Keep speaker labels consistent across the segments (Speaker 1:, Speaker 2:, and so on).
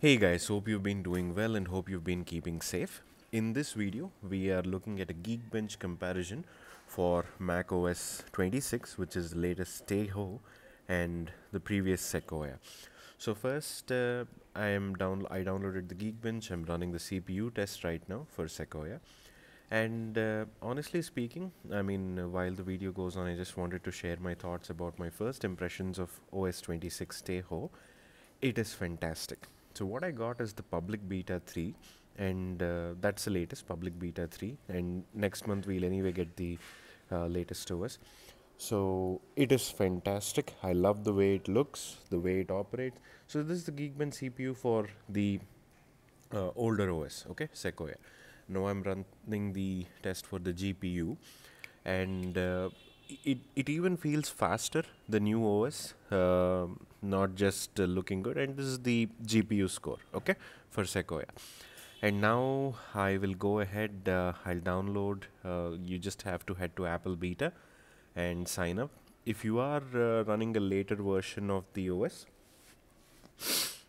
Speaker 1: Hey guys, hope you've been doing well and hope you've been keeping safe. In this video, we are looking at a Geekbench comparison for Mac OS 26, which is the latest Tahoe and the previous Sequoia. So first, uh, I am down. I downloaded the Geekbench. I'm running the CPU test right now for Sequoia. And uh, honestly speaking, I mean, while the video goes on, I just wanted to share my thoughts about my first impressions of OS 26 Tahoe. It is fantastic. So what I got is the public beta 3 and uh, that's the latest public beta 3 and next month we'll anyway get the uh, latest OS. So it is fantastic. I love the way it looks, the way it operates. So this is the Geekbench CPU for the uh, older OS, okay, Sequoia. Now I'm running the test for the GPU and uh, it, it even feels faster the new os uh, not just uh, looking good. And this is the gpu score okay for sequoia. And now i will go ahead uh, i'll download uh, you just have to head to apple beta and sign up. If you are uh, running a later version of the os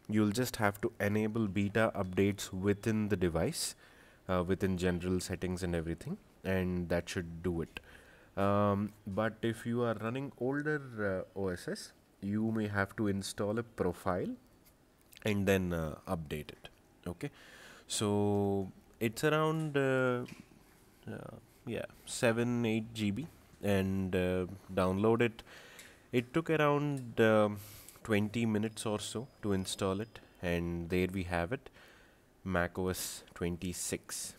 Speaker 1: you'll just have to enable beta updates within the device uh, within general settings and everything and that should do it. Um, but if you are running older uh, OSS, you may have to install a profile and then uh, update it. Okay, so it's around uh, uh yeah seven eight GB and uh, download it. It took around um, 20 minutes or so to install it, and there we have it, macOS 26,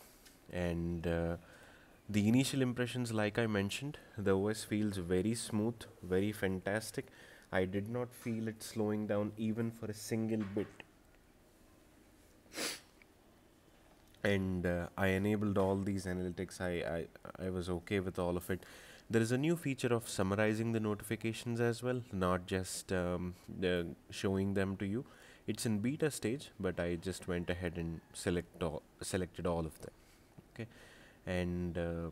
Speaker 1: and uh, the initial impressions like i mentioned the os feels very smooth very fantastic i did not feel it slowing down even for a single bit. And uh, i enabled all these analytics. I, I i was okay with all of it. There is a new feature of summarizing the notifications as well not just um, showing them to you. It's in beta stage but i just went ahead and select all, selected all of them. Okay? And uh,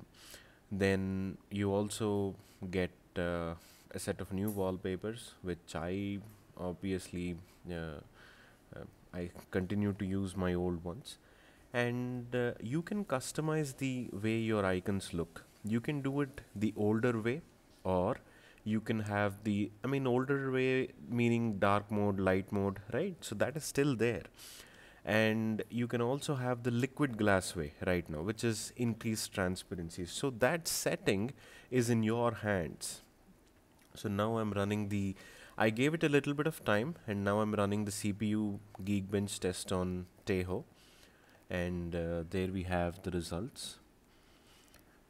Speaker 1: then you also get uh, a set of new wallpapers which I obviously uh, I continue to use my old ones. And uh, you can customize the way your icons look. You can do it the older way or you can have the i mean older way meaning dark mode light mode right? So that is still there. And you can also have the liquid glass way right now which is increased transparency. So that setting is in your hands so now I'm running the I gave it a little bit of time and now I'm running the CPU Geekbench test on Tahoe and uh, there we have the results.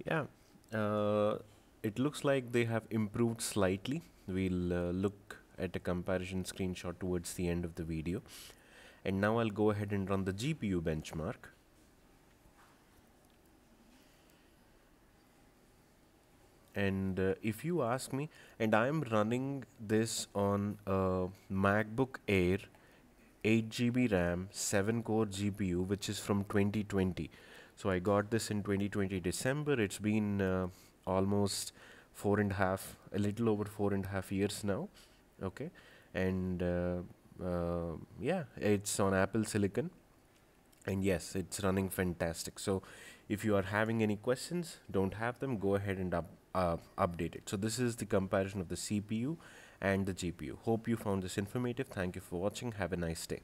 Speaker 1: Yeah uh, it looks like they have improved slightly. We'll uh, look at a comparison screenshot towards the end of the video. And now I'll go ahead and run the GPU benchmark and uh, if you ask me and I am running this on a MacBook Air 8 GB RAM 7 core GPU which is from 2020 so I got this in 2020 December. It's been uh, almost four and a half a little over four and a half years now okay? And uh, uh, yeah it's on apple silicon. And yes it's running fantastic. So if you are having any questions don't have them go ahead and up, uh, update it so this is the comparison of the cpu and the gpu hope you found this informative. Thank you for watching. Have a nice day